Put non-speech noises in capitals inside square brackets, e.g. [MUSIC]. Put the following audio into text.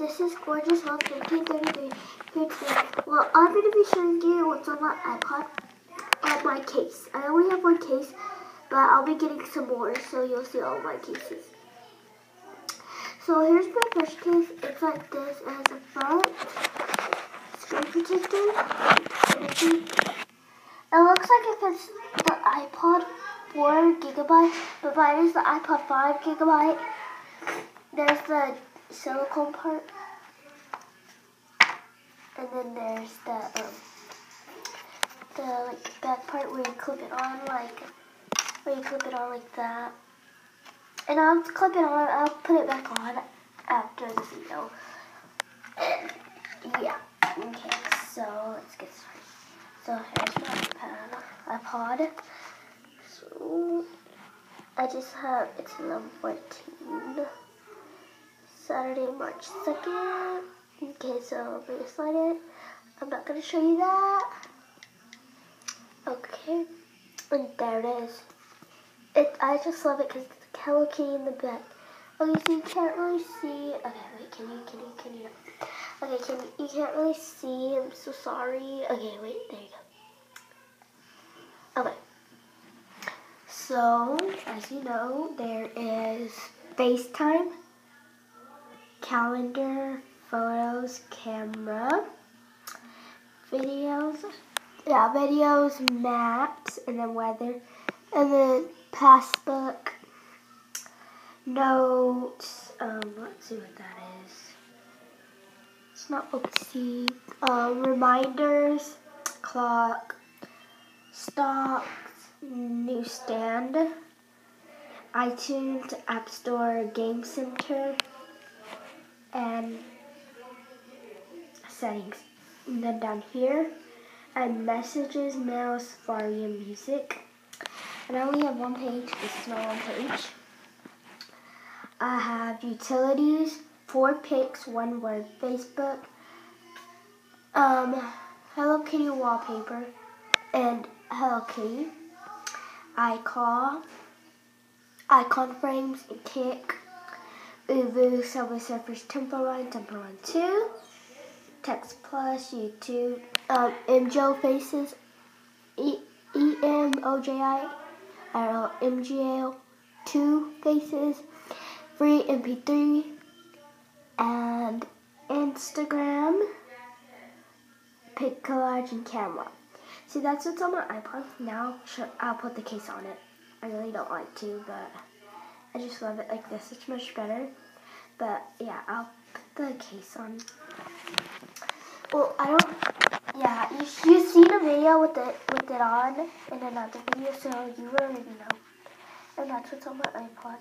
this is Gorgeous Health 1533 here today. Well, I'm going to be showing you what's on my iPod and my case. I only have one case, but I'll be getting some more, so you'll see all my cases. So here's my first case. It's like this. It has a front screen protector. It looks like if it's the iPod 4 gigabyte, but mine is the iPod 5 gigabyte. There's the silicone part. And then there's the um, the like back part where you clip it on like where you clip it on like that. And I'll clip it on, I'll put it back on after the video. [COUGHS] Yeah. Okay, so let's get started. So here's my iPod. So I just have it's 11:14. Saturday, March 2nd. Okay, so I'm excited. I'm not to show you that. Okay, and there it is. It, I just love it because it's Hello Kitty in the back. Okay, so you can't really see. Okay, wait, can you, can you, can you? Okay, can you, you can't really see. I'm so sorry. Okay, wait, there you go. Okay. So, as you know, there is FaceTime calendar, photos, camera, videos, yeah, videos, maps, and then weather, and then passbook, notes, um, let's see what that is. It's not see, um, reminders, clock, stocks, newsstand, iTunes, App Store, Game Center, and settings. And then down here, and messages, mail, Safari, and music. And I only have one page. This is my one page. I have utilities, four pics, one word, Facebook, um, Hello Kitty wallpaper, and Hello Kitty. iCall, icon frames, and Kik. ooVoo, Subway Surfers, Temple Run, Temple Run 2, Text Plus, YouTube, um, Emoji Faces, E M O J I, uh, MGL 2 Faces, Free MP3, and Instagram, Pic Collage, and Camera. See, that's what's on my iPod. Now, sure, I'll put the case on it. I really don't like to, but... I just love it like this. It's much better. But yeah, I'll put the case on. Well, I don't. Yeah, you you've seen a video with it with it on in another video, so you already know. And that's what's on my iPod.